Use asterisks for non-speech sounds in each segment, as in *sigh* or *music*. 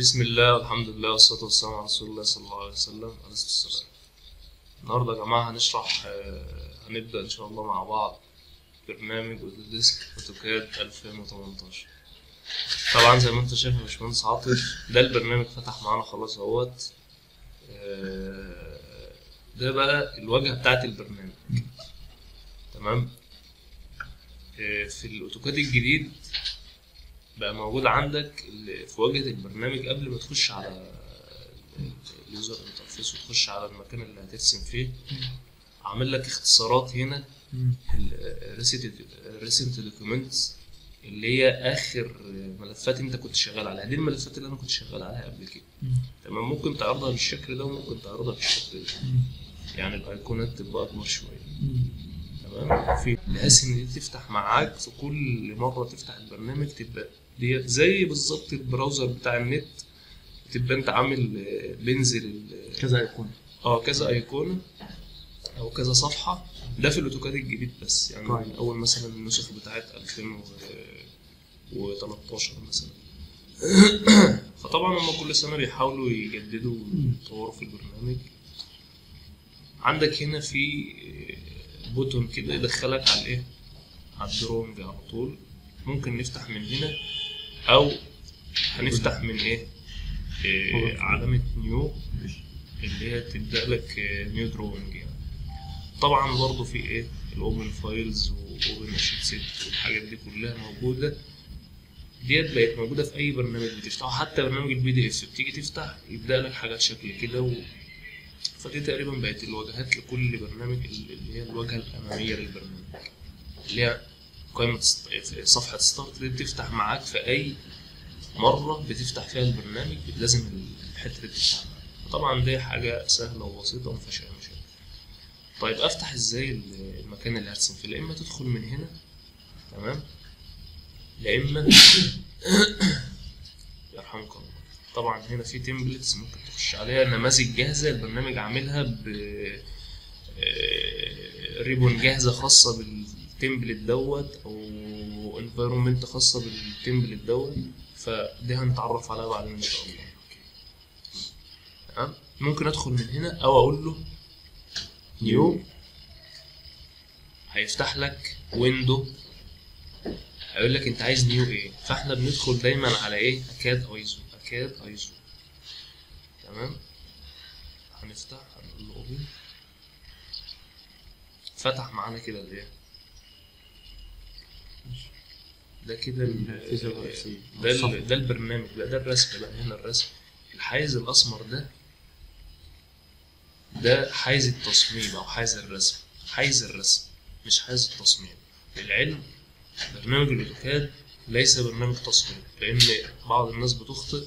بسم الله والحمد لله والصلاة والسلام على رسول الله صلى الله عليه وسلم عليه الصلاة النهاردة يا جماعة هنشرح آه، هنبدأ إن شاء الله مع بعض برنامج أوديسك أوتوكاد 2018 طبعا زي ما أنت شايف يا باشمهندس عاطف ده البرنامج فتح معانا خلاص أهوت. آه، ده بقى الواجهة بتاعت البرنامج. تمام؟ آه، في الأوتوكاد الجديد بقى موجود عندك في واجهة البرنامج قبل ما تخش على ال user interface وتخش على المكان اللي هترسم فيه. عامل لك اختصارات هنا. ال recent documents اللي هي آخر ملفات أنت كنت شغال عليها. دي الملفات اللي أنا كنت شغال عليها قبل كده. تمام؟ ممكن تعرضها بالشكل ده وممكن تعرضها بالشكل ده. يعني الايقونات تبقى أكبر شوية. تمام؟ في بحيث إن دي تفتح معاك في كل مرة تفتح البرنامج تبقى دي زي بالظبط ال browser بتاع النت تبقى انت عامل آه، بينزل ال- كذا يكون آه كذا ايقونة أو كذا صفحة. ده في الاوتوكاد الجديد بس يعني كويس. من أول مثلا النسخ بتاعت 2013 مثلا. *coughs* فطبعا هم كل سنة بيحاولوا يجددوا ويطوروا في البرنامج. عندك هنا في button كده يدخلك على الإيه؟ على ال drawing على طول. ممكن نفتح من هنا أو هنفتح من إيه, إيه علامة new اللي هي تبدأ لك new drawing يعني. طبعا برضه في إيه؟ ال open files و open sheet set والحاجات دي كلها موجودة. ديت بقت موجودة في أي برنامج بتفتحه. حتى برنامج ال PDF بتيجي تفتح يبدأ لك حاجات شكل كده و... فدي تقريبا بقت الواجهات لكل برنامج اللي هي الواجهة الأمامية للبرنامج. اللي هي قائمة ست- صفحة ستارت دي بتفتح معاك في أي مرة بتفتح فيها البرنامج لازم الحتة دي تفتح طبعا دي حاجة سهلة وبسيطة ومفيهاش أي مشاكل. طيب أفتح إزاي ال- المكان اللي هرسم فيه؟ لا إما تدخل من هنا تمام؟ لا إما *coughs* يرحمك الله. طبعا هنا في templates ممكن تخش عليها. نماذج جاهزة البرنامج عاملها ب آه، ribbon جاهزة خاصة بال template دوت أو environment خاصة بال template دوت فدي هنتعرف عليها بعدين إن شاء الله. تمام؟ ممكن أدخل من هنا أو أقول له new هيفتح لك window هيقول لك أنت عايز new إيه فإحنا بندخل دايما على إيه؟ acad ISO acad ISO تمام؟ هنفتح هنقول له open فتح معانا كده الإيه؟ ده كده. ده ده البرنامج بقى ده الرسم بقى هنا الرسم. الحيز الأسمر ده ده حيز التصميم أو حيز الرسم. حيز الرسم مش حيز التصميم. للعلم برنامج الاوتوكاد ليس برنامج تصميم. لأن بعض الناس بتخطئ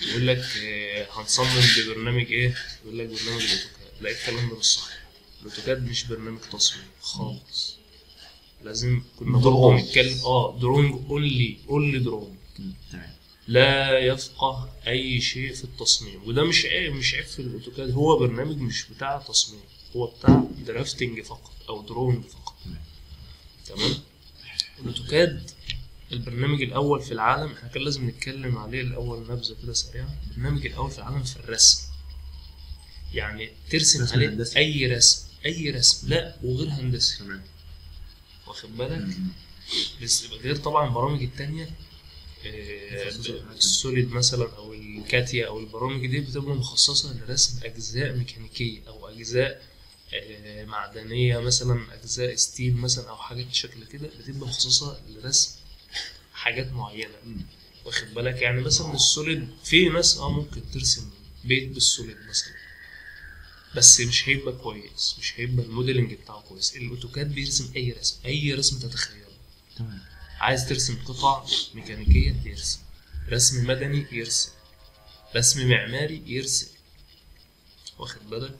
يقول لك آه، هنصمم ببرنامج إيه؟ يقول لك برنامج الاوتوكاد لا الكلام ده مش صحيح. الاوتوكاد مش برنامج تصميم خالص. لازم كنا برضه. نتكلم آه drawing only only drawing تمام. لا يفقه أي شيء في التصميم. وده مش عيب مش عيب في الأوتوكاد. هو برنامج مش بتاع تصميم هو بتاع drafting فقط أو drawing فقط. تمام. الأوتوكاد البرنامج الأول في العالم إحنا كان لازم نتكلم عليه الأول نبذة كده سريعة. البرنامج الأول في العالم في الرسم. يعني ترسم رسم عليه. أي رسم أي رسم لا وغير هندسي. تمام. واخد بالك؟ بس غير طبعا البرامج التانية آه، السوليد مثلا أو الكاتيا أو البرامج دي بتبقى مخصصة لرسم أجزاء ميكانيكية أو أجزاء آه، معدنية مثلا أجزاء steel مثلا أو حاجات شكل كده بتبقى مخصصة لرسم حاجات معينة. واخد بالك؟ يعني مثلا السوليد في ناس آه ممكن ترسم بيت بالسوليد مثلا. بس مش هيبقى كويس مش هيبقى ال modeling بتاعه كويس. الأوتوكاد بيرسم أي رسم أي رسم تتخيله. تمام. عايز ترسم قطع ميكانيكية يرسم رسم مدني يرسم رسم معماري يرسم. واخد بالك؟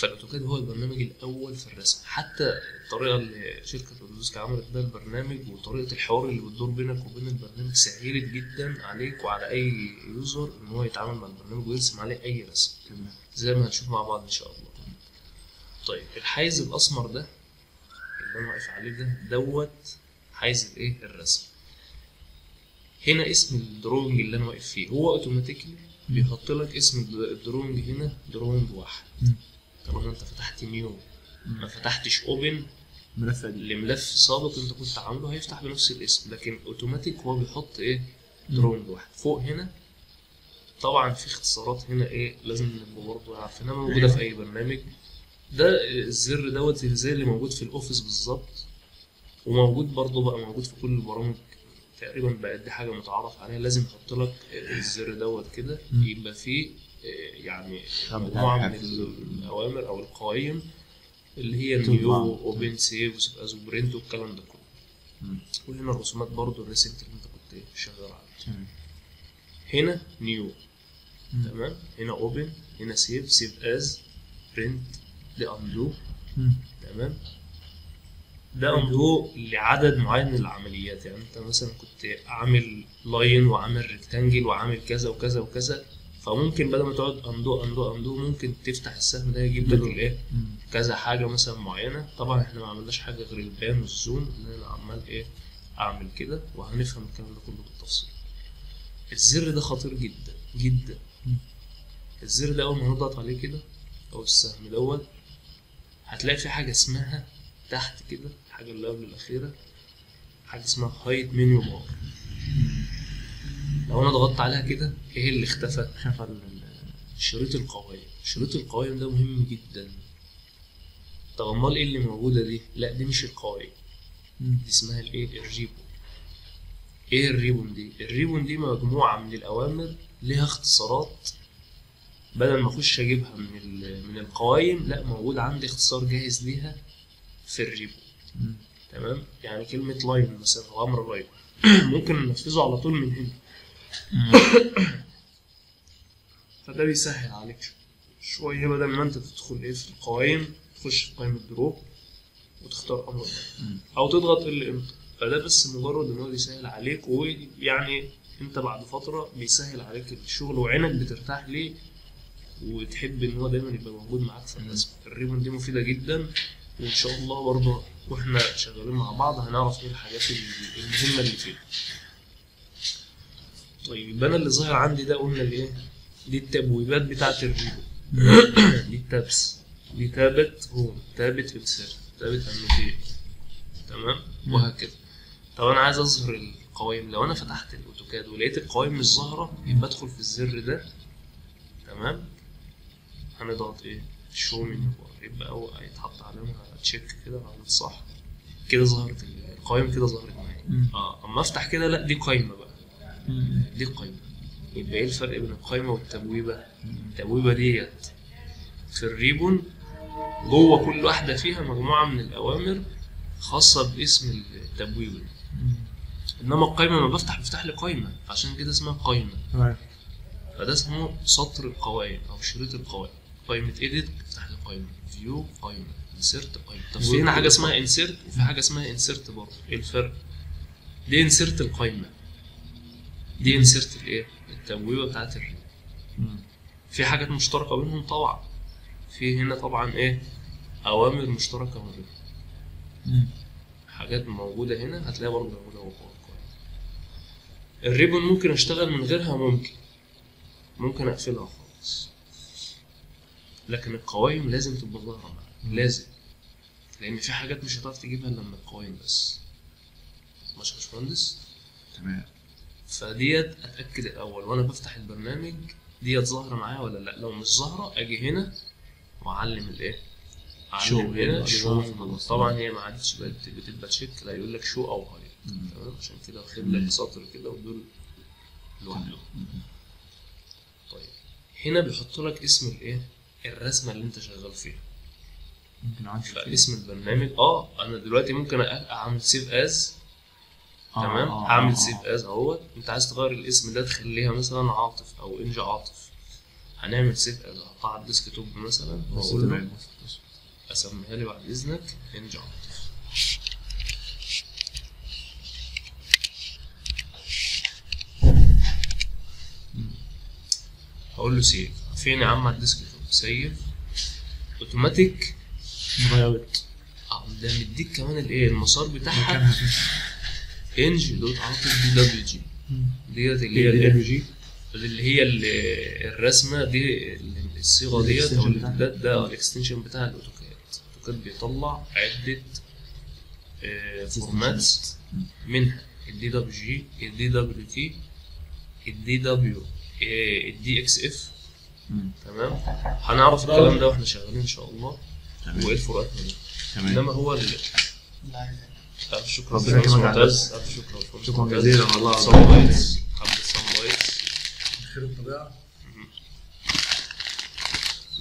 فال AutoCAD هو البرنامج الأول في الرسم. حتى الطريقة اللي شركة Autodesk عملت بيها البرنامج وطريقة الحوار اللي بتدور بينك وبين البرنامج سهلت جدا عليك وعلى أي user إن هو يتعامل مع البرنامج ويرسم عليه أي رسم. زي ما هنشوف مع بعض إن شاء الله. طيب الحيز الأسمر ده اللي أنا واقف عليه ده دوت حيز الإيه؟ الرسم. هنا اسم ال drawing اللي أنا واقف فيه. هو automatically بيحط لك اسم ال drawing هنا drawing واحد. طالما انت فتحت new. ما فتحتش open ملف لملف سابق انت كنت عامله هيفتح بنفس الاسم. لكن اوتوماتيك هو بيحط إيه؟ drawing واحد فوق هنا طبعا في اختصارات هنا إيه؟ لازم نبقى برضه عارفينها موجودة في أي برنامج. ده الزر دوت زي اللي موجود في ال Office بالظبط. وموجود برضه بقى موجود في كل البرامج. تقريبا بقت دي حاجة متعارف عليها. لازم يحط لك الزر دوت كده. يبقى فيه يعني مجموعه من. الأوامر أو القوائم اللي هي. new open save و save as و print والكلام ده كله. وهنا الرسومات برضه ال recent اللي انت كنت شغال عليه هنا new. تمام هنا open هنا save save as print ده undo مم. تمام ده undo لعدد معين من العمليات يعني انت مثلا كنت عامل line وعامل rectangle وعامل كذا وكذا وكذا فممكن بدل ما تقعد undo undo undo ممكن تفتح السهم ده يجيب لك الإيه. كذا حاجة مثلا معينة. طبعا إحنا ما عملناش حاجة غير ال pan وال zoom إن أنا عمال إيه؟ أعمل كده وهنفهم الكلام ده كله بالتفصيل. الزر ده خطير جدا جدا. الزر ده أول ما نضغط عليه كده أو السهم دوت هتلاقي في حاجة اسمها تحت كده الحاجة اللي قبل الأخيرة حاجة اسمها hide menu bar لو أنا ضغطت عليها كده إيه اللي اختفى شاف ال- ال- شريط القوائم. شريط القوائم ده مهم جدا. طب أمال إيه اللي موجودة دي؟ لا دي مش القوائم. مم. دي اسمها الايه ال ribbon. إيه ال ribbon دي؟ ال ribbon دي مجموعة من الأوامر ليها اختصارات. بدل ما أخش أجيبها من من القوائم لا موجود عندي اختصار جاهز ليها في ال ribbon. مم. تمام؟ يعني كلمة line مثلا أو أمر line *clears throat* ممكن ننفذه على طول من هنا. فده بيسهل عليك شو- شوية بدل ما انت تدخل إيه في القوائم تخش في قائمة draw وتختار أمر. أو تضغط ال فده بس مجرد إن هو بيسهل عليك ويعني انت بعد فترة بيسهل عليك الشغل وعينك بترتاح ليه وتحب إن هو دايما يبقى موجود معاك في الرسم. ال ribbon دي مفيدة جدا وإن شاء الله برضه وإحنا شغالين مع بعض هنعرف إيه الحاجات المهمة اللي فيها. طيب أنا اللي ظاهر عندي ده قلنا الايه دي التبويبات بتاعت ال ribbon دي ال tabs. دي tab home tab insert tab annotate تمام. وهكذا. طب أنا عايز أظهر القوائم لو أنا فتحت ال AutoCAD ولقيت القوائم مش ظاهرة يبقى أدخل في الزر ده. تمام؟ هنضغط إيه؟ show bar يبقى اول هيتحط علامه check كده على الصح. كده ظهرت القوائم كده ظهرت معايا. آه أما أفتح كده لأ دي قايمة بقى. دي قايمه يبقى إيه الفرق بين القايمة والتبويبة؟ التبويبة ديت في ال ribbon جوه كل واحدة فيها مجموعة من الأوامر خاصة باسم التبويبة. إنما القايمة لما بفتح بيفتح لي قايمة فعشان كده اسمها قايمة. فده اسمه سطر القوائم أو شريط القوائم. قائمه edit بتفتح لي قايمة. view قايمة. insert قايمة. طب في هنا حاجة اسمها insert وفي حاجة اسمها insert برضه. إيه الفرق؟ دي insert القايمة؟ دي insert الايه التبويبه بتاعت. في حاجات مشتركة بينهم طبعا. في هنا طبعا إيه؟ أوامر مشتركة ما بينهم. حاجات موجودة هنا هتلاقيها برضه موجودة جوه الريبون ممكن أشتغل من غيرها؟ ممكن. ممكن أقفلها خالص. لكن القوائم لازم تبقى ظاهرة معاك. لازم. لأن في حاجات مش هتعرف تجيبها إلا من القوائم بس. ماشي يا باشمهندس تمام. فديت أتأكد الأول وأنا بفتح البرنامج ديت ظاهرة معايا ولا لأ؟ لو مش ظاهرة أجي هنا وأعلم الإيه؟ show هنا show. طبعا هي ما عادتش بقت بتبقى check لا يقول لك show أو هاي. تمام؟ عشان كده واخد لك سطر كده ودول لوحدهم مم. طيب. هنا بيحط لك اسم الإيه؟ الرسمة اللي أنت شغال فيها. ممكن اعدل فيه. فاسم البرنامج. آه أنا دلوقتي ممكن أعمل save as تمام؟ آه، هعمل آه، save as أهوت. أنت عايز تغير الاسم ده تخليها مثلا عاطف أو eng عاطف. هنعمل save as على ال desktop مثلا وأقول له أسميها لي بعد إذنك eng عاطف. هقول له save. فين يا عم على ال desktop؟ save. automatic. اتغيرت آه ده مديك كمان الإيه؟ المسار بتاعها؟ eng dot عاطف DWG ديت اللي هي؟ WG اللي هي ال- الرسمة دي الصيغة ديت أو. ده ده ال extension بتاع ال AutoCAD ال AutoCAD بيطلع عدة آه، formats منها. ال DWG ال DWT ال DW ال DXF. تمام؟ هنعرف الكلام ده وإحنا شغالين إن شاء الله. وإيه الفروقات؟ ما بينهم تمام. إنما هو ال- الف شكر ربنا يكرمك على معتز الف شكر شكرا. جزيلا والله. حبة صن لايتس خير الطبيعة.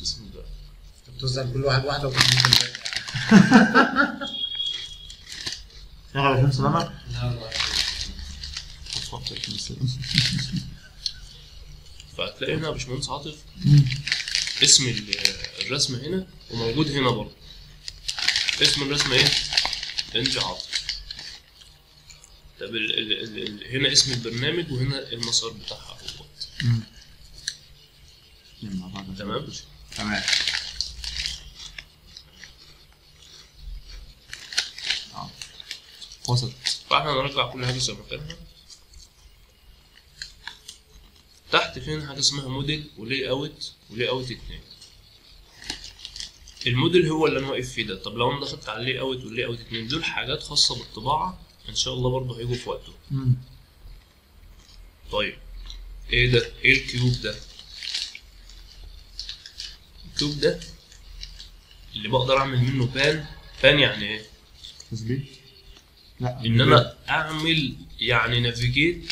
بسم الله. بتوزع كل واحد واحدة وكل واحد *laughs* يا باشمهندس سلامة. لا والله فهتلاقي هنا يا باشمهندس عاطف. اسم ال- الرسمة هنا وموجود هنا برضه. اسم الرسمة إيه؟ انج عاطف. طب ال ال ال ال هنا اسم البرنامج وهنا المسار بتاعها اهوت تمام؟ تمام. آه وسط. فاحنا هنرجع كل حاجة زي مكانها تحت فين حاجة اسمها model و layout و layout اتنين. الموديل هو اللي أنا واقف فيه ده. طب لو أنا دخلت على ال layout وال layout اتنين دول حاجات خاصة بالطباعة إن شاء الله برضه هيجوا في وقته. مم. طيب. إيه ده؟ إيه ال cube ده؟ ال cube ده اللي بقدر أعمل منه pan. pan يعني إيه؟ تثبيت؟ لا. إن أنا أعمل يعني navigate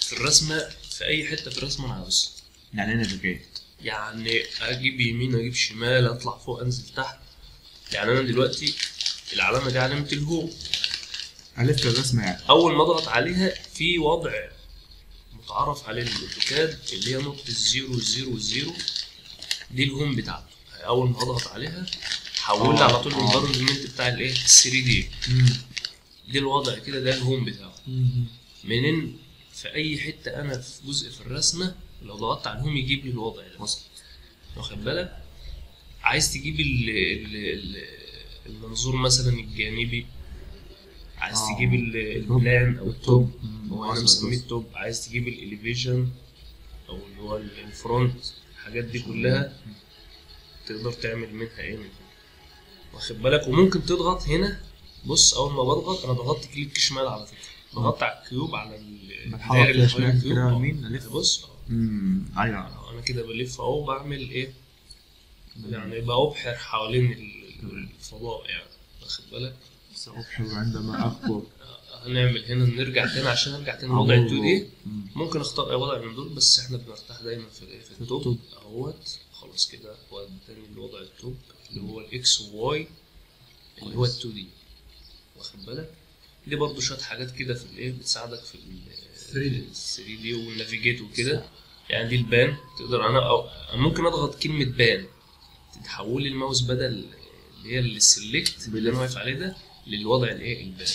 في الرسمة في أي حتة في الرسمة أنا عاوزها. يعني إيه navigate يعني أجيب يمين أجيب شمال أطلع فوق أنزل تحت. يعني أنا دلوقتي العلامة دي علامة الهو. ألف الرسمه يعني أول ما اضغط عليها في وضع متعرف عليه الاوتوكاد اللي هي نقطة الزيرو الزيرو الزيرو دي الهوم بتاعته. أول ما أضغط عليها حول لي آه، على طول آه. ال environment بتاع الإيه؟ 3D. دي الوضع كده ده ال home بتاعه. منين؟ في أي حتة أنا في جزء في الرسمة لو ضغطت على ال home يجيب لي الوضع ده. واخد بالك؟ عايز تجيب ال ال ال المنظور مثلا الجانبي. عايز آه. تجيب ال- ال top. ال plan أو ال top. هو أنا مسميه. ال top عايز تجيب ال elevation أو اللي هو ال- ال front الحاجات دي كلها تقدر تعمل منها إيه من واخد بالك وممكن تضغط هنا بص أول ما بضغط أنا ضغطت click شمال على فكره ضغطت على ال cube على ال- بتحرك الدايرة اللي حوالين ال cube. كده آه. يمين،. بص آه. امم أيوه أنا كده بلف أهو بعمل إيه يعني بأبحر حوالين ال- الفضاء يعني واخد بالك سأبحر عندما اخبر هنعمل هنا نرجع تاني عشان نرجع تاني لوضع ال 2D. مم. ممكن اختار أي وضع من دول بس إحنا بنرتاح دايما في الايه في ال top. أهوت. خلاص كده هو تاني لوضع ال top اللي هو ال X و Y اللي هو ال 2D. واخد بالك؟ دي برضو شوية حاجات كده في الايه بتساعدك في ال 3D. 3D وال navigate وكده. يعني دي ال pan تقدر أنا أو ممكن أضغط كلمة pan. تحول لي الماوس بدل اللي هي ال select اللي أنا واقف عليه ده للوضع الايه ال pan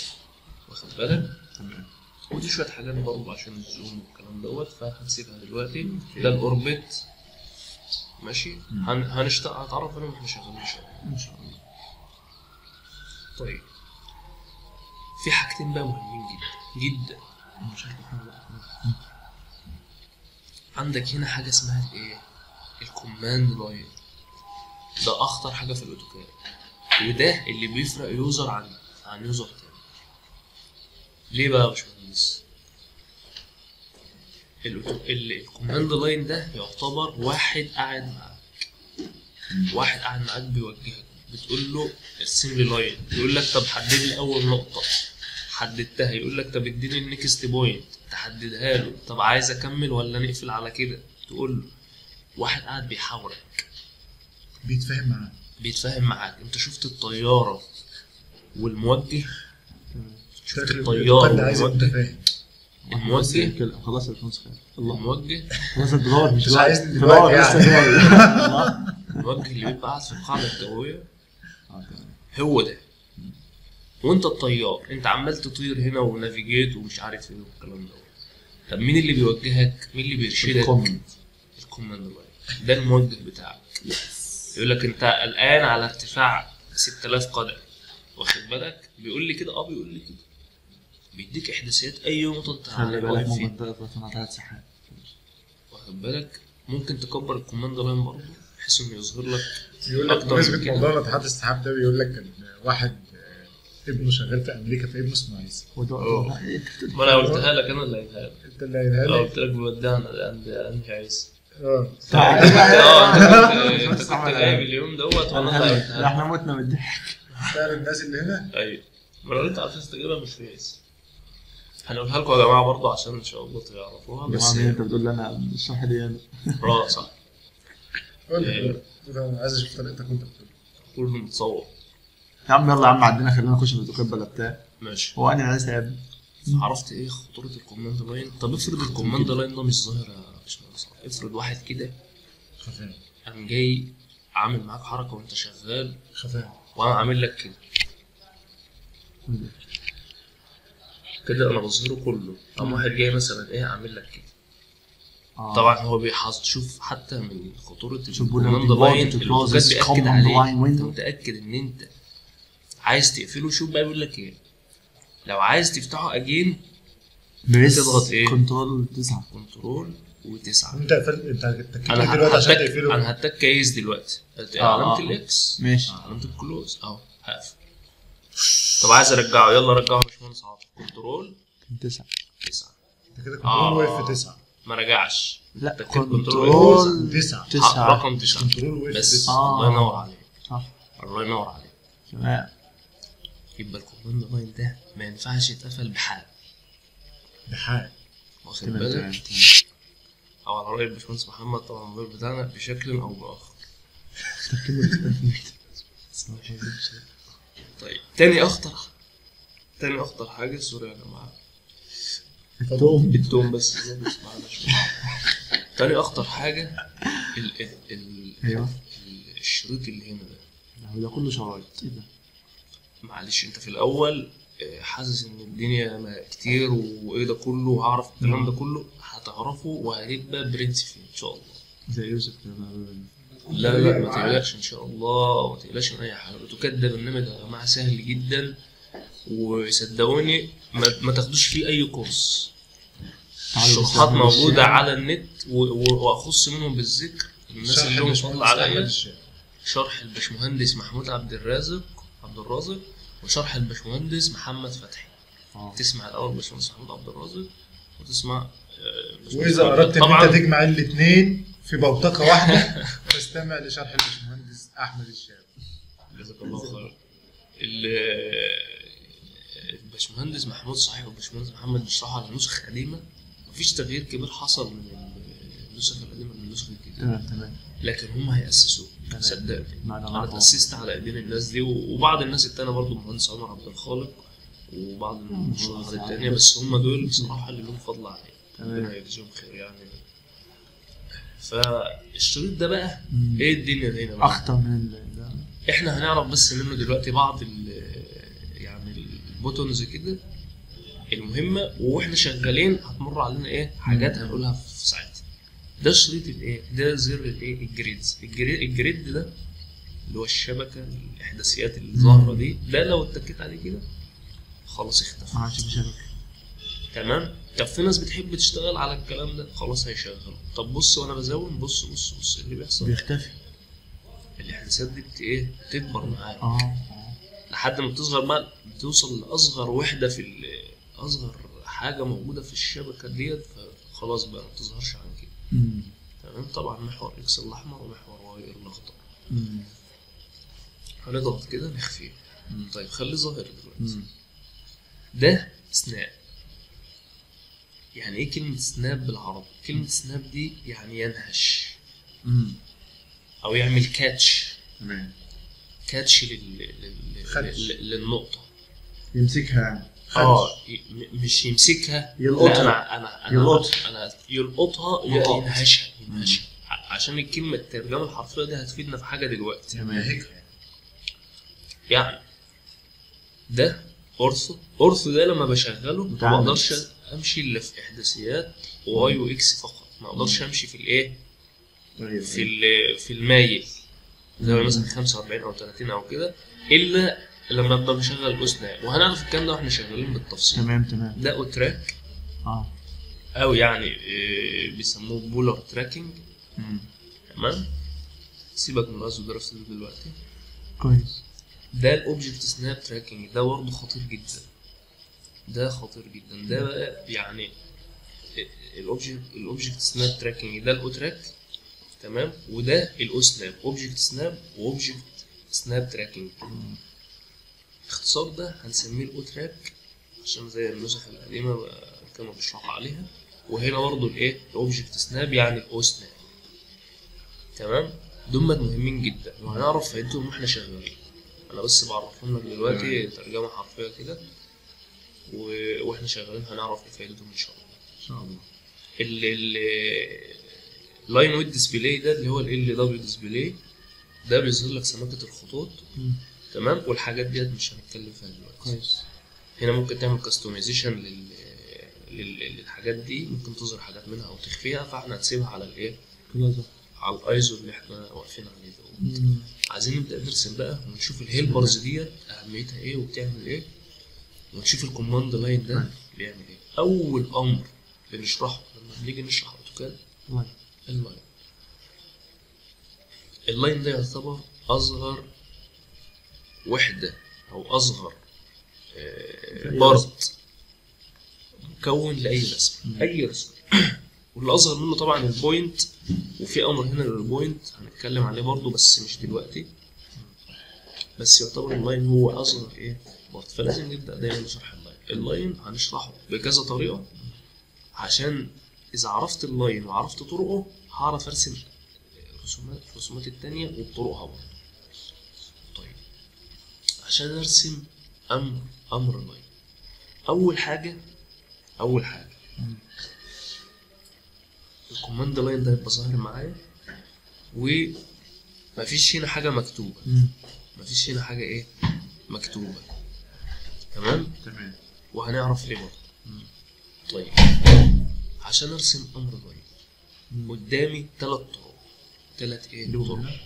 واخد بالك؟ تمام. ودي شوية حاجات برضه عشان ال zoom والكلام دوت فهنسيبها دلوقتي. ده ال orbit ماشي؟ هن... هنشتغل هنتعرف عليهم وإحنا شغالين شوية. إن شاء الله. طيب. في حاجتين بقى مهمين جدا جدا. حاجة. عندك هنا حاجة اسمها الايه ال command line ده أخطر حاجة في الأوتوكاد. وده اللي بيفرق user عن عن user تاني. ليه بقى يا باشمهندس؟ ال command line ده يعتبر واحد قاعد معاك. واحد قاعد معاك بيوجهك. بتقول له ارسم لي line يقول لك طب حدد لي أول نقطة. حددتها. يقول لك طب اديني ال next point تحددها له. طب عايز أكمل ولا نقفل على كده؟ تقول له. واحد قاعد بيحاورك. بيتفاهم معاه بيتفاهم معاك انت شفت الطيارة والموجه؟ شفت الطيار الطيار عايز والموجه؟ الموجه؟ خلاص يا باشمهندس خير. الله الموجه؟ خلاص الدولار مش دلوقتي. دلوقتي الدولار لسه يعني. جاي. الموجه اللي بيبقى قاعد في القاعدة الجوية؟ آه،. هو ده. وانت الطيار انت عمال تطير هنا و navigate ومش عارف إيه والكلام ده. طب مين اللي بيوجهك؟ مين اللي بيرشدك؟ ال command. ال command line ده الموجه بتاعك. يقول لك انت الان على ارتفاع 6000 قدم. واخد بالك؟ بيقول لي كده. آه بيقول لي كده. بيديك احداثيات أي نقطه انت خلي بالك ممكن ثلاث واخد بالك؟ ممكن تكبر ال command line برضه بحيث إنه يظهر لك يقول لك كده. موضوع ناطحات السحاب ده بيقول لك كان واحد آه، ابنه شغال في أمريكا فابنه اسمه عيسى. ما أنا قلتها لك أنا اللي قايلها لك. أنت اللي قايلها أنا لي قلت لك بودعنا عند عند عيسى. آه آه انت كنت إيه؟ اليوم دوت وأنا. إحنا متنا من الضحك سأل الناس اللي هنا أيوه ما أنا قلت أساس تجيبها مش كويس هنقولها لكم يا جماعة برضه عشان ان شاء الله تعرفوها بس انت بتقول لي أنا الشرح دي أنا آه صح قول إيه. لي قول. عايز أشوف طريقتك وانت بتقول كله متصور يا عم يلا يا عم عدينا خلينا نخش في الدكان بلا بتاع ماشي هو أنا عايز عرفت إيه خطوره ال command line طب افرض ال command line ده مش ظاهر يا باشمهندس افرض واحد كده خفاف قام جاي عامل معاك حركة وانت شغال. خفاف وأنا عامل لك كده. كده أنا بظهره كله. قام واحد جاي مثلا إيه عامل لك كده. آه. طبعا هو بيحصل شوف حتى من خطورة شوف ال command line ده بيأكد عليه. أنت. متأكد إن أنت عايز تقفله؟ شوف بقى بيقول لك إيه. لو عايز تفتحه again press تضغط إيه؟ control 9 control وتسعة. انت قفلت انت أنا دلوقتي عشان هتك تقفله. أنا هتك كيس دلوقتي. آه، علامة آه. الاكس ماشي. علامة الكلوز. أهو هقفل. طب عايز أرجعه. يلا رجعه يا باشمهندس عاطف كنترول. 9 تسعة. انت كده آه. كنترول وقف في تسعة. ما رجعش. لا كنترول تسعة. 9 رقم تسعة. كنترول وقف في بس. تسعة. آه. الله ينور عليك. صح. الله ينور عليك. تمام. يبقى الكوماند لاين ده ما ينفعش يتقفل بحال بحال واخد بالك؟ أو على رأي الباشمهندس محمد طبعا المدير بتاعنا بشكل أو بآخر. طيب تاني أخطر تاني أخطر حاجة سوري يا جماعة. التوم. التوم بس. تاني أخطر حاجة ال ال أيوه. ال- الشريط اللي هنا ده. هو ده كله شرايط. إيه ده؟ معلش أنت في الأول حاسس إن الدنيا ما كتير وإيه ده كله وهعرف الكلام ده كله هتعرفه وهيبقى برنس فيه إن شاء الله. زي يوسف كده. لا لا ما تقلقش إن شاء الله ما تقلقش من أي حاجة. ال AutoCAD ده برنامج يا جماعة سهل جدا. وصدقوني ما, ما تاخدوش فيه أي كورس. الشروحات موجودة. على النت وأخص منهم بالذكر. الناس اللي هم عليا. شرح الباشمهندس محمود عبد الرازق عبد الرازق. وشرح الباشمهندس محمد فتحي آه. تسمع الأول باشمهندس محمود عبد الرازق وتسمع آه، وإذا. أردت إن طبعا انت تجمع الاثنين في بوتقة واحدة *laughs* فاستمع لشرح الباشمهندس أحمد الشام جزاك الله خير ال- الباشمهندس محمود صحيح والباشمهندس محمد بيشرحوا على نسخ قديمة مفيش تغيير كبير حصل من النسخ القديمة للنسخ الجديدة تمام تمام لكن هم هيأسسوه. صدقني أنا الله. تأسست على ايدين الناس دي وبعض الناس التانية برضو المهندس عمر عبد الخالق وبعض المشروعات الله التانية بس هم دول بصراحة اللي لهم فضل عليا تمام. ربنا يجزيهم خير يعني فالشريط ده بقى مم. إيه الدنيا هنا بقى؟ أخطر من ده. إحنا هنعرف بس منه دلوقتي بعض ال يعني البوتونز كده المهمة وإحنا شغالين هتمر علينا إيه حاجات هنقولها في ساعتها ده شريط الايه؟ ده زر الايه؟ ال grids. ال grid, ده اللي هو الشبكة الإحداثيات اللي ظاهرة دي. ده لو اتكيت عليه كده خلاص اختفى. ما عادش شبكه تمام؟ طب في ناس بتحب تشتغل على الكلام ده خلاص هيشغله طب بص وأنا ب zoom بص بص بص إيه اللي بيحصل؟ بيختفي. الإحداثيات دي بت إيه؟ تكبر معاك آه. لحد ما بتصغر بقى بتوصل لأصغر وحدة في أصغر حاجة موجودة في الشبكة ديت فخلاص بقى ما بتظهرش عن كده مم. تمام؟ طبعا محور X الأحمر ومحور Y الأخضر. هنضغط كده نخفيه. طيب خليه ظاهر دلوقتي. ده snap يعني إيه كلمة snap بالعربي؟ كلمة snap دي يعني ينهش. مم. أو يعمل كاتش تمام. كاتش لل... لل... لل... للنقطة. يمسكها يعني. آه مش يمسكها. يلقطها. أنا أنا أنا يلقطها. أنا يلقطها. ينهشها ينهشها. عشان الكلمة الترجمة الحرفية دي هتفيدنا في حاجة دلوقتي. تمام. هيك يعني ده أورثو. أورثو ده لما بشغله ما. بقدرش أمشي إلا في إحداثيات Y و X فقط. ما أقدرش أمشي في الإيه؟ طيب في ال- في المايل. زي مثلا 45 أو 30 أو كده. إلا لما ابدا بشغل ال OSnap وهنعرف الكلام ده وإحنا شغالين بالتفصيل. تمام تمام. ده OTrack آه. أو يعني آه، بيسموه polar tracking. تمام؟ سيبك من ال isodraft ده دلوقتي. كويس. ده ال object snap tracking ده برضه خطير جدا. ده خطير جدا. ده بقى يعني ال object ال object snap tracking ده ال OTrack تمام؟ وده ال OSnap object snap و object snap tracking الاختصار ده هنسميه ال OTrack عشان زي النسخ القديمة كانوا بيشرحوا عليها. وهنا برضه الإيه؟ ال object snap يعني ال OSnap تمام؟ دول مهمين جدا. وهنعرف فايدتهم وإحنا شغالين. أنا بس بعرفهم لك دلوقتي ترجمة حرفية كده. و... وإحنا شغالين هنعرف إيه فايدتهم إن شاء الله. إن شاء الله. ال ال lineweight display ده اللي هو LW display ده بيظهر لك سماكة الخطوط. تمام؟ والحاجات ديت مش هنتكلم فيها دلوقتي. كويس. هنا ممكن تعمل customization لل... لل... للحاجات دي ممكن تظهر حاجات منها أو تخفيها فإحنا هنسيبها على الإيه؟ على الآيزو اللي إحنا واقفين عليه ده. عايزين نبدأ نرسم بقى ونشوف ال helpers ديت أهميتها إيه وبتعمل إيه ونشوف ال command line ده. بيعمل إيه. أول أمر بنشرحه لما بنيجي نشرح AutoCAD. ال line ال line ده يعتبر أصغر وحدة أو أصغر آه، part مكون لأي رسم. أي رسم. واللي اصغر منه طبعا ال point وفي أمر هنا لل point هنتكلم عليه برضه بس مش دلوقتي. بس يعتبر ال line هو أصغر إيه؟ part. فلازم نبدأ دايما بشرح ال line. ال line هنشرحه بكذا طريقة عشان إذا عرفت ال line وعرفت طرقه هعرف أرسم الرسومات الرسومات التانية وبطرقها برضه. عشان ارسم أمر أمر ال line أول حاجة أول حاجة. ال command line ده يبقى ظاهر معايا. ومفيش هنا حاجة مكتوبة. مفيش هنا حاجة إيه؟ مكتوبة. تمام؟ تمام. وهنعرف ليه برضه. طيب. عشان أرسم أمر line. قدامي ثلاث طرق. ثلاث إيه. طرق.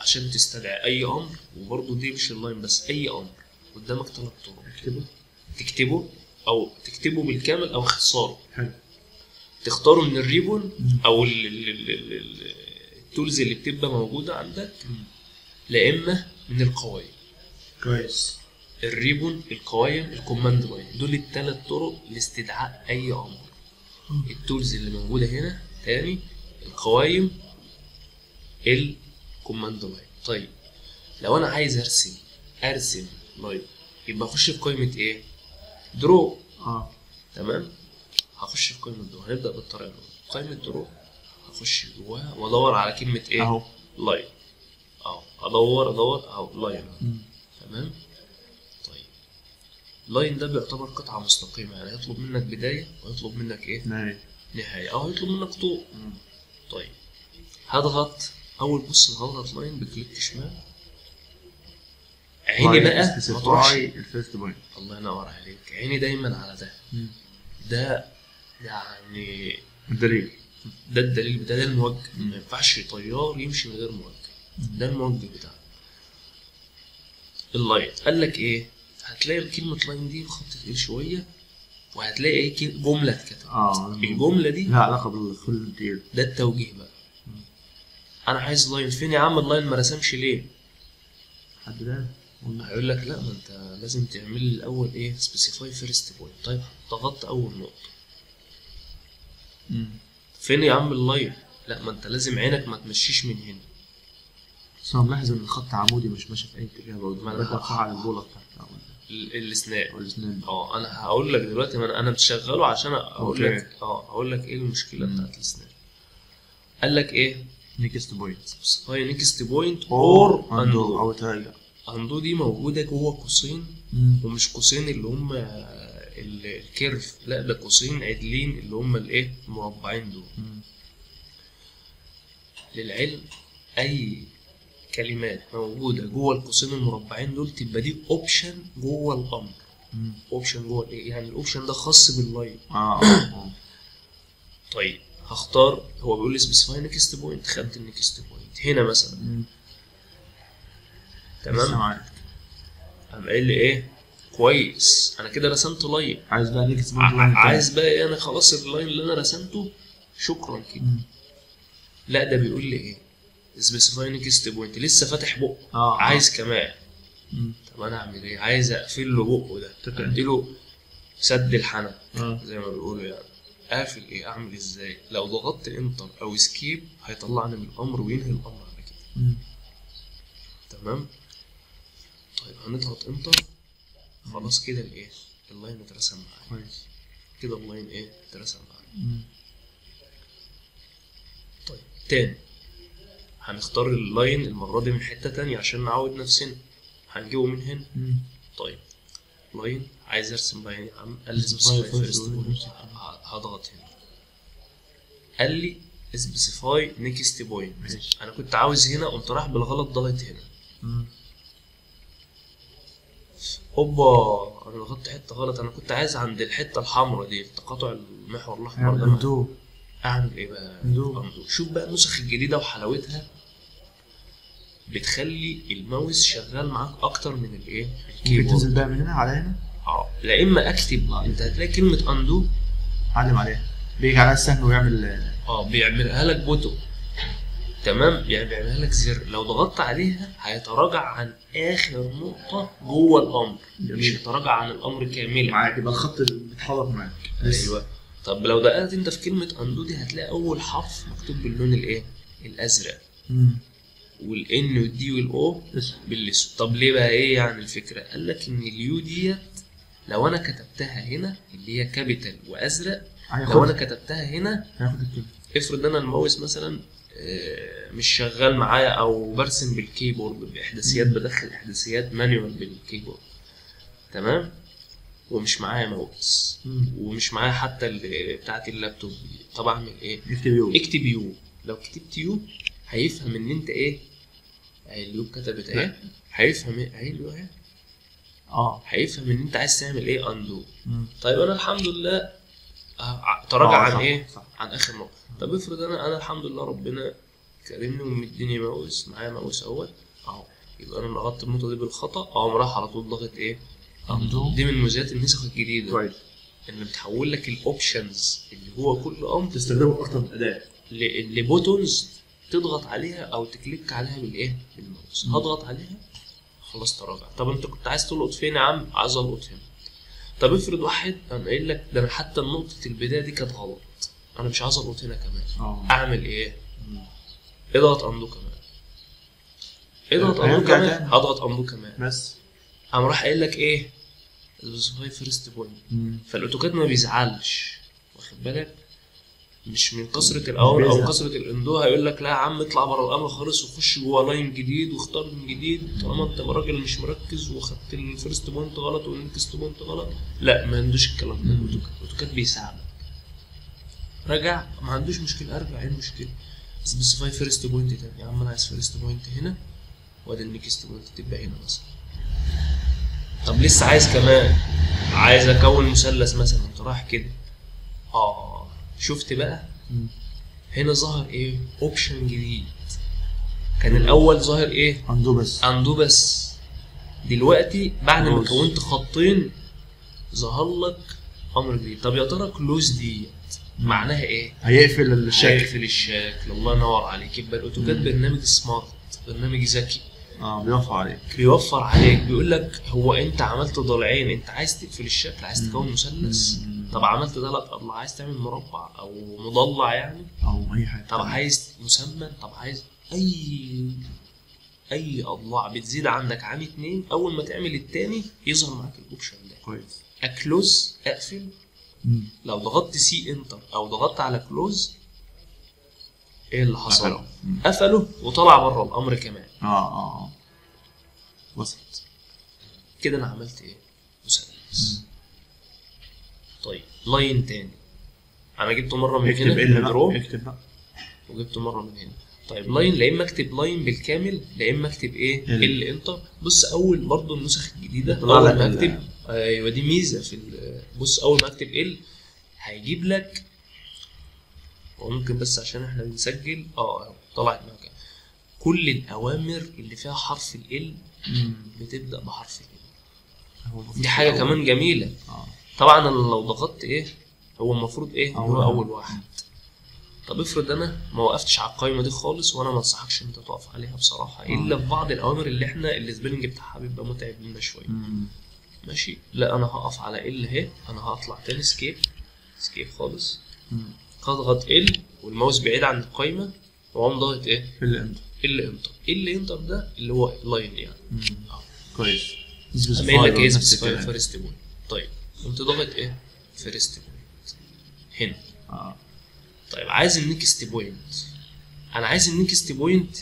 عشان تستدعي أي أمر وبرضه دي مش ال line بس أي أمر قدامك ثلاث طرق. اكتبه. تكتبه أو تكتبه بالكامل أو اختصاره. حلو. تختاره من ال ribbon. أو ال- ال- ال- ال- ال- tools اللي بتبقى موجودة عندك. لا إما من القوائم كويس. ال ribbon القوائم ال command line دول الثلاث طرق لاستدعاء أي أمر. ال tools اللي موجودة هنا تاني القوائم ال command line طيب لو أنا عايز أرسم أرسم line يبقى أخش في قائمة إيه؟ draw آه. تمام؟ هخش في قائمة draw هنبدأ بالطريقة الاولى قائمة draw هخش جواها وأدور على كلمة إيه؟ أهو. line أهو. أدور أدور أهو line. تمام؟ طيب. line ده بيعتبر قطعة مستقيمة يعني هيطلب منك بداية ويطلب منك إيه؟ نهاية. نهاية. أو هيطلب منك مم. طيب. هضغط. أول بص هضغط line ب click شمال. عيني بقى. ما تروحش ال first point الله ينور عليك. عيني دايما على ده. ده يعني الدليل ده الدليل بتاع ده الموجه. ما ينفعش طيار يمشي من غير موجه. ده الموجه بتاعه. ال line. قال لك إيه؟ هتلاقي كلمة line دي خط تقيل شوية؟ وهتلاقي إيه جملة اتكتبت. آه. الجملة دي لها علاقة بالخلطير ده التوجيه بقى. أنا عايز line فين يا عم؟ ال line ما رسمش ليه؟ حد ده؟ هيقول لك لا ما أنت لازم تعمل لي الأول إيه؟ specify first point طيب ضغطت أول نقطة. مم. فين يا عم اللاين لا ما أنت لازم عينك ما تمشيش من هنا. بس أنا ملاحظ إن الخط عمودي مش ماشي في أي اتجاه برضه. ما أنا على ال polar بتاعته ال- ال snap. أو ال snap. أه أنا هقول لك دلوقتي ما أنا أنا مشغله عشان أقول. لك أه هقول لك إيه المشكلة. بتاعت ال snap. قال لك إيه؟ next point specify next point or undo أو تراجع undo دي موجودة جوه قوسين ومش قوسين اللي هم ال- ال curve لا ده قوسين عدلين اللي هم الإيه؟ المربعين دول. للعلم أي كلمات موجودة جوه القوسين المربعين دول تبقى دي option جوه الأمر. option جوه الإيه؟ يعني ال option ده خاص بال line آه آه. طيب. هختار هو بيقول لي specify next point خدت ال next point هنا مثلا. مم. تمام؟ قام قايل لي إيه؟ كويس. أنا كده رسمت line عايز بقى اسمه ع- عايز بقى إيه؟ أنا خلاص ال line اللي أنا رسمته شكرا كده. لا ده بيقول لي إيه؟ specify next point لسه فاتح بقه. آه عايز كمان. مم. طب أنا أعمل إيه؟ عايز أقفل له بقه ده. أديله سد الحنك آه. زي ما بيقولوا يعني. اقفل إيه اعمل إزاي؟ لو ضغطت enter أو escape هيطلعني من الامر وينهي الامر على كده. مم. تمام؟ طيب هنضغط enter. خلاص كده الايه؟ ال line اترسم معايا. كويس. كده ال line إيه؟ اترسم معايا. طيب تاني. هنختار ال line المرة دي من حتة تانية عشان نعود نفسنا. هنجيبه من هنا. مم. طيب line عايز أرسم line يا عم قال لي. ه- هضغط هنا. قال لي next point. ماشي. أنا كنت عاوز هنا قمت رايح بالغلط ضغط هنا. مم. اوبا أنا ضغطت حتة غلط. أنا كنت عايز عند الحتة الحمراء دي تقاطع المحور الأحمر ده. أعمل إيه بقى؟ شوف بقى النسخ الجديدة وحلاوتها. بتخلي الماوس شغال معاك أكتر من الإيه؟ الكيبورد. تنزل بقى من هنا على هنا؟ آه لا إما أكتب أنت هتلاقي كلمة undo علم عليها. بيجي على السهم ويعمل آه بيعملها لك button تمام؟ يعني بيعملها لك زر لو ضغطت عليها هيتراجع عن آخر نقطة جوه الأمر. جميل. مش هيتراجع عن الأمر كاملا. معاك يبقى الخط اللي بيتحرك معاك. أيوه. طب لو دققت أنت في كلمة undo دي هتلاقي أول حرف مكتوب باللون الإيه؟ الأزرق. مم. وال N وال D وال O اسود. بالاسود طب ليه بقى إيه يعني الفكرة؟ قال لك ان ال U ديت لو أنا كتبتها هنا اللي هي capital وأزرق لو أنا كتبتها هنا افرض أنا الماوس مثلا آه، مش شغال معايا أو برسم بالكيبورد باحداثيات بدخل إحداثيات manual بالكيبورد. تمام؟ ومش معايا ماوس. ومش معايا حتى بتاعت اللابتوب طب اعمل إيه؟ اكتب U. اكتب U. لو كتبت U هيفهم ان انت إيه؟ ال U كتبت اهي هيفهم إيه؟ ال U اهي. آه. هيفهم ان انت عايز تعمل إيه undo. طيب أنا الحمد لله تراجع آه، عن صح، إيه؟ صح. عن آخر نقطه طب افرض أنا أنا الحمد لله ربنا كرمني ومديني ماوس معايا ماوس اهوت اهو يبقى أنا ضغطت النقطة دي بالخطأ أقوم رايح على طول ضاغط إيه؟ Undo. دي من ميزات النسخ الجديدة. كويس. إن بتحول لك ال options اللي هو كل أمر تستخدمه أكتر من أداة. ل buttons. تضغط عليها أو ت click عليها بالايه بالماوس. هضغط عليها خلاص تراجع. طب أنت كنت عايز تلقط فين يا عم؟ عايز ألقط هنا. طب افرض واحد قام قايل لك ده أنا حتى نقطة البداية دي كانت غلط. أنا مش عايز ألقط هنا كمان. آه. أعمل إيه. اضغط undo كمان. اضغط undo كمان. اضغط undo كمان. بس. قام راح قايل لك إيه؟ specify first point. فال AutoCAD ما بيزعلش. واخد بالك؟ مش من كثرة الأول أو. كثرة ال undo هيقول لك لا يا عم اطلع بره الامر خالص وخش جوه line جديد واختار من جديد. طالما انت راجل مش مركز واخدت ال first point غلط وال next point غلط لا ما عندوش الكلام ده. ال AutoCAD بيساعدك. رجع ما عندوش مشكلة ارجع إيه المشكلة؟ specify first point تاني. يا عم أنا عايز first point هنا وادي ال next point تبقى هنا مثلا. طب لسه عايز كمان؟ عايز أكون مثلث مثلا أنت رايح كده. آه. شفت بقى؟ مم. هنا ظهر إيه؟ option جديد. كان الأول ظاهر إيه؟ عنده بس undo بس دلوقتي بعد ما. كونت خطين ظهر لك أمر جديد. طب يا ترى close ديت معناها إيه؟ هيقفل الشكل. هيقفل الشكل. الله ينور عليك. يبقى ال AutoCAD برنامج smart برنامج ذكي. آه بيوفر عليك. بيوفر عليك. بيقول لك هو انت عملت ضلعين انت عايز تقفل الشكل عايز تكون مثلث. طب عملت ثلاث اضلاع عايز تعمل مربع أو مضلع يعني؟ أو أي حاجة طب عايز مسمن؟ طب عايز أي أي أضلاع بتزيد عندك. عن اتنين أول ما تعمل التاني يظهر معاك ال option ده. كويس. close أقفل. مم. لو ضغطت C enter أو ضغطت على close إيه اللي حصل؟ قفلوا. وطلع بره الأمر كمان. آه آه آه. وصلت. كده أنا عملت إيه؟ مثلث. مم. طيب line تاني. أنا جبته مرة من اكتب هنا draw بقى اكتب بقى. وجبته مرة من هنا. طيب line لا إما أكتب line بالكامل لا إما أكتب إيه؟ L. enter بص أول برضو النسخ الجديدة أول ما أكتب أيوه دي ميزة في بص أول ما أكتب L هيجيب لك وممكن بس عشان إحنا بنسجل آه طلعت معاك كل الأوامر اللي فيها حرف L. بتبدأ بحرف L دي حاجة. كمان جميلة آه طبعا أنا لو ضغطت إيه هو المفروض إيه هو. أول واحد طب افرض أنا ما وقفتش على القايمة دي خالص وأنا ما أنصحكش أنت تقف عليها بصراحة إلا في بعض الأوامر اللي إحنا ال spelling بتاعها بيبقى متعب لنا شوية. ماشي لا أنا هقف على L أهي أنا هطلع تاني escape escape خالص مم. هضغط L والماوس بعيد عن القايمة وأقوم ضاغط إيه؟ اللي انت L enter. L enter ده اللي هو line يعني. كويس. عامل لك إيه؟ specify. first point طيب قمت ضاغط إيه؟ first point هنا. آه. طيب عايز ال next point أنا عايز ال next point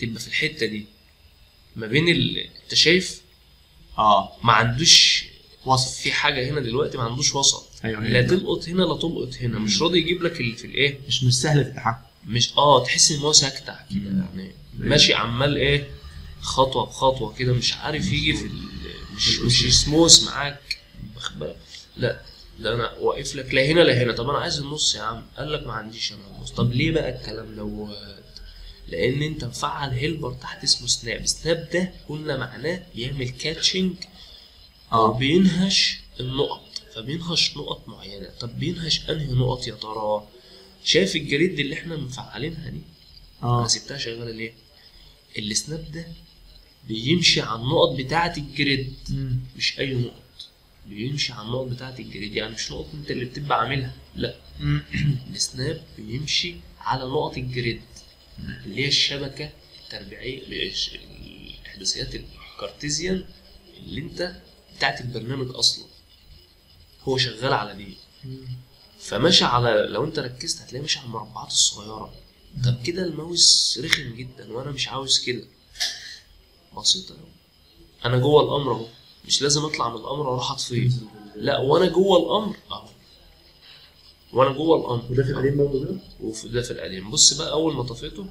تبقى في الحتة دي. ما بين ال... أنت شايف؟ آه. ما عندوش وسط. في حاجة هنا دلوقتي ما عندوش وسط. أيوه لا هي تلقط هنا لا تلقط هنا. مش راضي يجيب لك اللي في الإيه؟ مش مش سهل التحكم. مش آه تحس إن هو ساكتع كده يعني. ماشي عمال إيه؟ خطوة بخطوة كده مش عارف يجي في. مش مش سموث معاك؟ لا ده أنا واقف لك. لا هنا لا هنا. طب أنا عايز النص يا عم. قال لك ما عنديش أنا النص. طب ليه بقى الكلام دوت؟ لأن أنت مفعل helper تحت اسمه snap. snap ده قلنا معناه بيعمل catching آه. بينهش النقط فبينهش نقط معينة. طب بينهش أنهي نقط يا ترى؟ شايف ال grid اللي إحنا مفعلينها دي؟ أنا آه سبتها شغالة ليه؟ ال snap ده بيمشي على النقط بتاعة ال grid. مش أي نقط. بيمشي على النقط بتاعة ال grid يعني مش نقط أنت اللي بتبقى عاملها لأ. *clears throat* ال snap بيمشي على نقط ال grid اللي هي الشبكة التربيعية الإحداثيات ال Cartesian اللي أنت بتاعت البرنامج أصلا. هو شغال على دي. فماشي على لو أنت ركزت هتلاقيه ماشي على المربعات الصغيرة. طب كده الماوس رخم جدا وأنا مش عاوز كده. بسيطه أهو. أنا جوه الأمر أهو. مش لازم أطلع من الأمر وأروح اطفيه لا وأنا جوه الأمر أهو. وأنا جوه الأمر. وده في القديم برضه كده؟ وفي ده في القديم بص بقى أول ما طفيته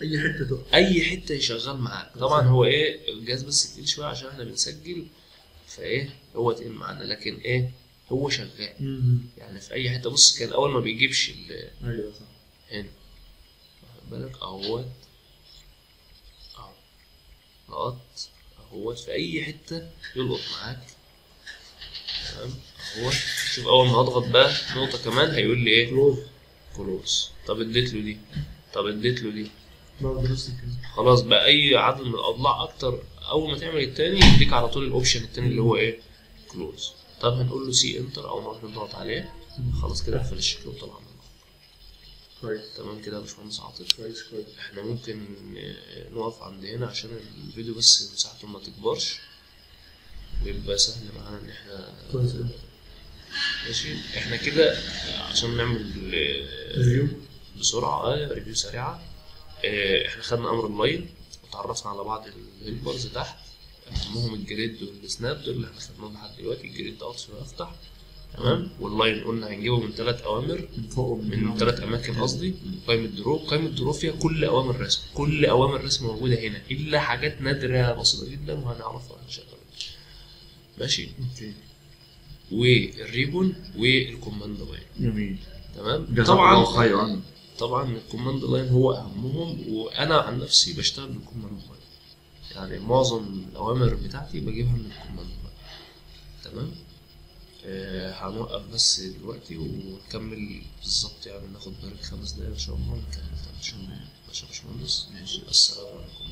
أي حتة تقف. أي حتة يشغل معاك طبعا هو إيه الجهاز بس تقيل شوية عشان إحنا بنسجل. فإيه هو تقيل معانا. لكن إيه هو شغال. يعني في أي حتة. بص كان أول ما بيجيبش ال- أيوه صح. هنا. واخد بالك؟ أهوت. أهو. لقط أهوت. في أي حتة يلقط معاك. تمام. أهوت. شوف أول ما أضغط بقى نقطة كمان هيقول لي إيه؟ close close طب اديت له دي. طب اديت له دي. خلاص بقى أي عدد من الاضلاع أكتر. أول ما تعمل التاني يديك على طول ال option التاني اللي هو إيه؟ close طب هنقول له C enter أو نروح نضغط عليه. خلاص كده قفل الشكل وطلع منه كويس. تمام كده يا باشمهندس عاطف كويس كويس. إحنا ممكن نقف عند هنا عشان الفيديو بس مساحته ما تكبرش. ويبقى سهل معانا إن إحنا كويس. ماشي. إحنا كده عشان نعمل review بسرعة آه review سريعة آه، إحنا خدنا أمر ال line وتعرفنا على بعض ال helpers تحت. اهمهم ال grid وال snap دول اللي إحنا خدناهم لحد دلوقتي ال grid ده اطفي وافتح تمام؟ وال line قلنا هنجيبه من ثلاث أوامر. من فوق من ثلاث أماكن قصدي قائمة draw. قائمة draw فيها كل أوامر الرسم كل أوامر الرسم موجودة هنا إلا حاجات نادرة بسيطة جدا وهنعرفها وإحنا شغالين ماشي؟ okay. وال ribbon وال command line جميل. تمام؟ الله طبعا طبعا ال command line هو أهمهم وأنا عن نفسي بشتغل بال command line. يعني معظم الأوامر بتاعتي بجيبها من ال command line. تمام؟ آه هنوقف بس دلوقتي ونكمل بالظبط يعني ناخد break خمس دقايق إن شاء الله ونكمل الله ماشي يا باشمهندس ماشي. السلام عليكم.